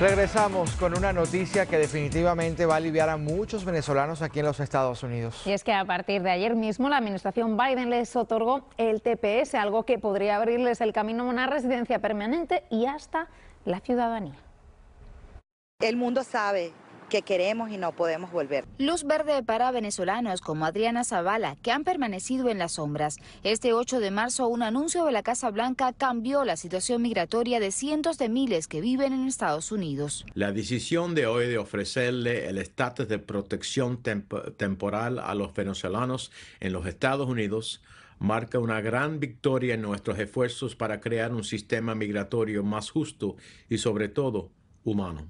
Regresamos con una noticia que definitivamente va a aliviar a muchos venezolanos aquí en los Estados Unidos. Y es que a partir de ayer mismo la administración Biden les otorgó el TPS, algo que podría abrirles el camino a una residencia permanente y hasta la ciudadanía. El mundo sabe que queremos y no podemos volver. Luz verde para venezolanos como Adriana Zavala, que han permanecido en las sombras. Este 8 de marzo, un anuncio de la Casa Blanca cambió la situación migratoria de cientos de miles que viven en Estados Unidos. La decisión de hoy de ofrecerle el estatus de protección temporal a los venezolanos en los Estados Unidos marca una gran victoria en nuestros esfuerzos para crear un sistema migratorio más justo y sobre todo humano.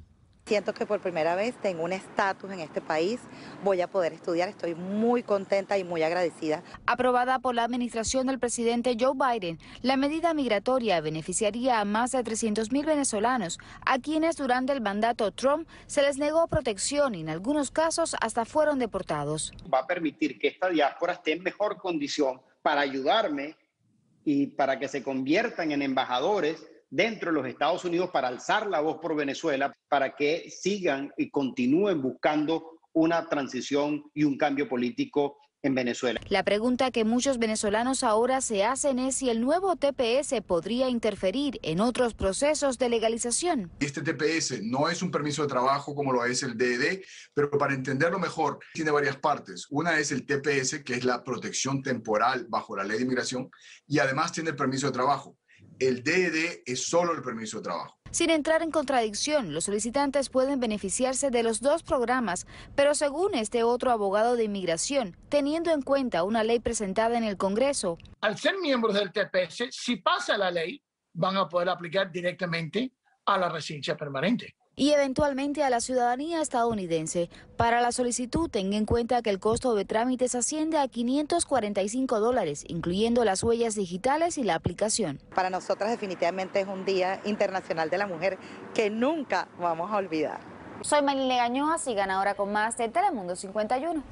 Siento que por primera vez tengo un estatus en este país, voy a poder estudiar, estoy muy contenta y muy agradecida. Aprobada por la administración del presidente Joe Biden, la medida migratoria beneficiaría a más de 300 mil venezolanos, a quienes durante el mandato Trump se les negó protección y en algunos casos hasta fueron deportados. Va a permitir que esta diáspora esté en mejor condición para ayudarme y para que se conviertan en embajadores dentro de los Estados Unidos para alzar la voz por Venezuela, para que sigan y continúen buscando una transición y un cambio político en Venezuela. La pregunta que muchos venezolanos ahora se hacen es si el nuevo TPS podría interferir en otros procesos de legalización. Este TPS no es un permiso de trabajo como lo es el DED, pero para entenderlo mejor, tiene varias partes. Una es el TPS, que es la protección temporal bajo la ley de inmigración, y además tiene el permiso de trabajo el DED es solo el permiso de trabajo. Sin entrar en contradicción, los solicitantes pueden beneficiarse de los dos programas, pero según este otro abogado de inmigración, teniendo en cuenta una ley presentada en el Congreso. Al ser miembros del TPS, si pasa la ley, van a poder aplicar directamente a la residencia permanente y eventualmente a la ciudadanía estadounidense. Para la solicitud, tenga en cuenta que el costo de trámites asciende a 545 dólares, incluyendo las huellas digitales y la aplicación. Para nosotras definitivamente es un Día Internacional de la Mujer que nunca vamos a olvidar. Soy Marilyn Legañoa, y ganadora con más de Telemundo 51.